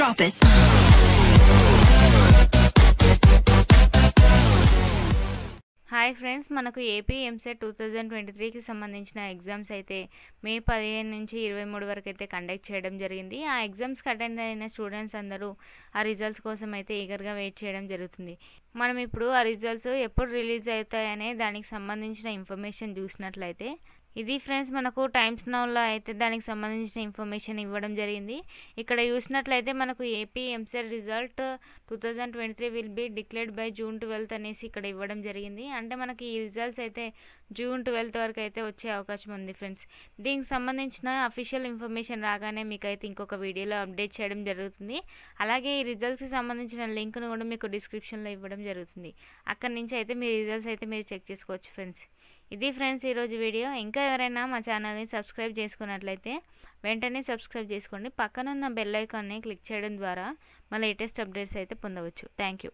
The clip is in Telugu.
Drop it. హాయ్ ఫ్రెండ్స్ మనకు AP EAMCET two thousand twenty త్రీకి సంబంధించిన ఎగ్జామ్స్ అయితే మే పదిహేను నుంచి ఇరవై మూడు వరకు అయితే కండక్ట్ చేయడం జరిగింది ఆ ఎగ్జామ్స్కి అటెండ్ అయిన స్టూడెంట్స్ అందరూ ఆ రిజల్ట్స్ కోసం అయితే ఈగర్గా వెయిట్ చేయడం జరుగుతుంది మనం ఇప్పుడు ఆ రిజల్ట్స్ ఎప్పుడు రిలీజ్ అవుతాయనే దానికి సంబంధించిన ఇన్ఫర్మేషన్ చూసినట్లయితే ఇది ఫ్రెండ్స్ మనకు టైమ్స్ నౌలో అయితే దానికి సంబంధించిన ఇన్ఫర్మేషన్ ఇవ్వడం జరిగింది. ఇక్కడ చూసినట్లయితే మనకు AP EAMCET result two thousand twenty three will be declared by June twelfth అనేసి ఇక్కడ ఇవ్వడం జరిగింది. అంటే మనకి ఈ రిజల్ట్స్ అయితే జూన్ ట్వెల్త్ వరకు అయితే వచ్చే అవకాశం ఉంది ఫ్రెండ్స్. దీనికి సంబంధించిన అఫీషియల్ ఇన్ఫర్మేషన్ రాగానే మీకు అయితే ఇంకొక వీడియోలో అప్డేట్ చేయడం జరుగుతుంది. అలాగే ఈ రిజల్ట్స్కి సంబంధించిన లింక్ను కూడా మీకు డిస్క్రిప్షన్లో ఇవ్వడం జరుగుతుంది. అక్కడి నుంచి అయితే మీ రిజల్ట్స్ అయితే మీరు చెక్ చేసుకోవచ్చు ఫ్రెండ్స్. ఇది ఫ్రెండ్స్ ఈరోజు వీడియో. ఇంకా ఎవరైనా మా ఛానల్ని సబ్స్క్రైబ్ చేసుకున్నట్లయితే వెంటనే సబ్స్క్రైబ్ చేసుకోండి. పక్కనున్న బెల్ ఐకాన్ని క్లిక్ చేయడం ద్వారా మా లేటెస్ట్ అప్డేట్స్ అయితే పొందవచ్చు. Thank you